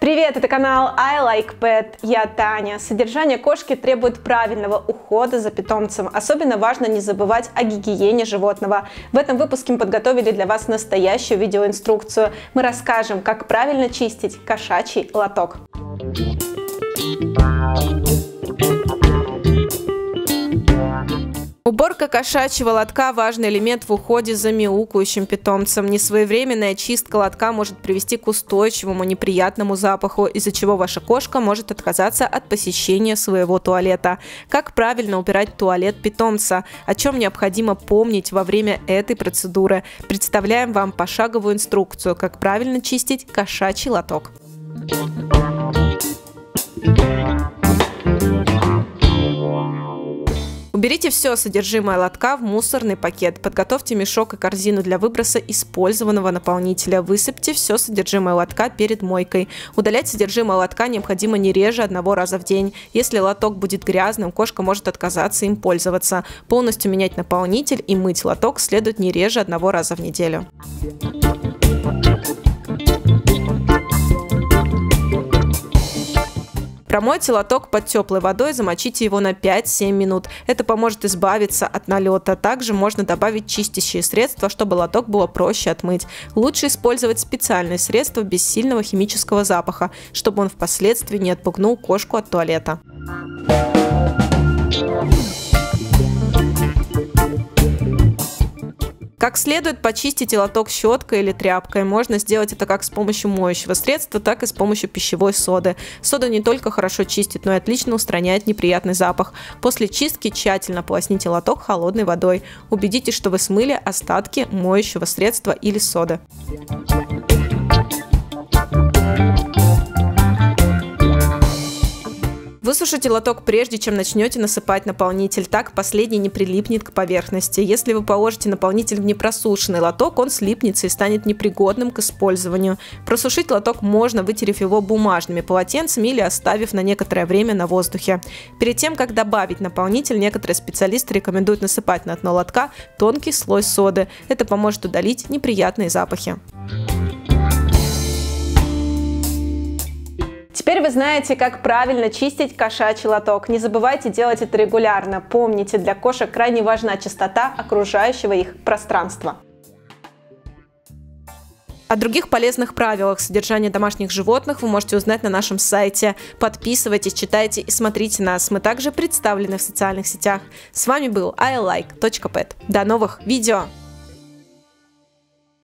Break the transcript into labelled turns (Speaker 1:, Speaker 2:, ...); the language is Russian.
Speaker 1: Привет, это канал I Like Pet, я Таня. Содержание кошки требует правильного ухода за питомцем. Особенно важно не забывать о гигиене животного. В этом выпуске мы подготовили для вас настоящую видеоинструкцию. Мы расскажем, как правильно чистить кошачий лоток. Уборка кошачьего лотка – важный элемент в уходе за мяукающим питомцем. Несвоевременная чистка лотка может привести к устойчивому неприятному запаху, из-за чего ваша кошка может отказаться от посещения своего туалета. Как правильно убирать туалет питомца? О чем необходимо помнить во время этой процедуры? Представляем вам пошаговую инструкцию, как правильно чистить кошачий лоток. Уберите все содержимое лотка в мусорный пакет. Подготовьте мешок и корзину для выброса использованного наполнителя. Высыпьте все содержимое лотка перед мойкой. Удалять содержимое лотка необходимо не реже одного раза в день. Если лоток будет грязным, кошка может отказаться им пользоваться. Полностью менять наполнитель и мыть лоток следует не реже одного раза в неделю. Промойте лоток под теплой водой, замочите его на 5-7 минут. Это поможет избавиться от налета. Также можно добавить чистящие средства, чтобы лоток было проще отмыть. Лучше использовать специальные средства без сильного химического запаха, чтобы он впоследствии не отпугнул кошку от туалета. Как следует почистить лоток щеткой или тряпкой. Можно сделать это как с помощью моющего средства, так и с помощью пищевой соды. Сода не только хорошо чистит, но и отлично устраняет неприятный запах. После чистки тщательно полосните лоток холодной водой. Убедитесь, что вы смыли остатки моющего средства или соды. Высушите лоток прежде, чем начнете насыпать наполнитель, так последний не прилипнет к поверхности. Если вы положите наполнитель в непросушенный лоток, он слипнется и станет непригодным к использованию. Просушить лоток можно, вытерев его бумажными полотенцами или оставив на некоторое время на воздухе. Перед тем, как добавить наполнитель, некоторые специалисты рекомендуют насыпать на дно лотка тонкий слой соды. Это поможет удалить неприятные запахи. Теперь вы знаете, как правильно чистить кошачий лоток. Не забывайте делать это регулярно. Помните, для кошек крайне важна чистота окружающего их пространства. О других полезных правилах содержания домашних животных вы можете узнать на нашем сайте. Подписывайтесь, читайте и смотрите нас. Мы также представлены в социальных сетях. С вами был ilike.pet. До новых видео!